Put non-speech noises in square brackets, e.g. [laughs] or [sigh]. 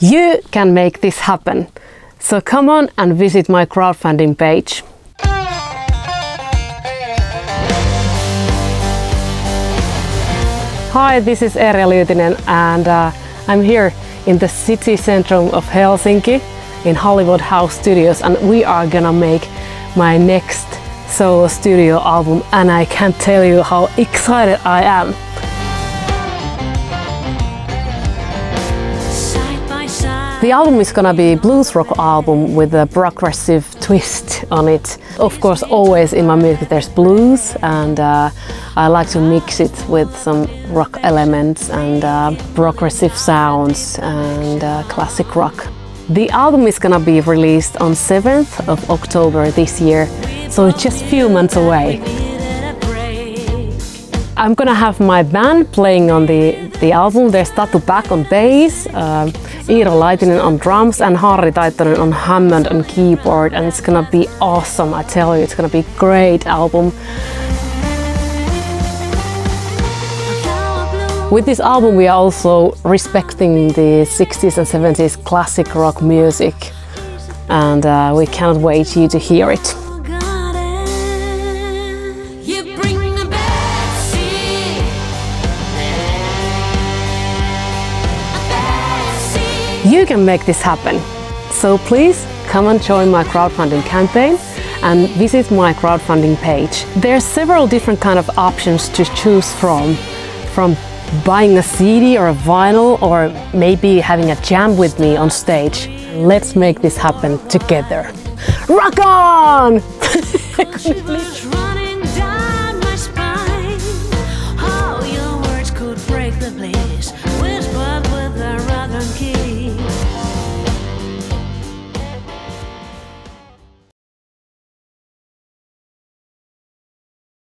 You can make this happen. So come on and visit my crowdfunding page. Hi, this is Erja Lyytinen and uh, I'm here in the city center of Helsinki in Hollywood House Studios and we are gonna make my next solo studio album and I can't tell you how excited I am. The album is gonna be a blues rock album with a progressive [laughs] twist on it. Of course, always in my music there's blues, and uh, I like to mix it with some rock elements and uh, progressive sounds and uh, classic rock. The album is gonna be released on 7th of October this year, so it's just a few months away. I'm gonna have my band playing on the, the album. There's Tatu Back on bass, uh, Iiro Laitinen on drums and Harri Taittonen on Hammond on keyboard and it's gonna be awesome, I tell you, it's gonna be a great album. With this album we are also respecting the 60s and 70s classic rock music and uh, we cannot wait you to hear it. You can make this happen. So please come and join my crowdfunding campaign and visit my crowdfunding page. There are several different kind of options to choose from, from buying a CD or a vinyl or maybe having a jam with me on stage. Let's make this happen together. Rock on! [laughs]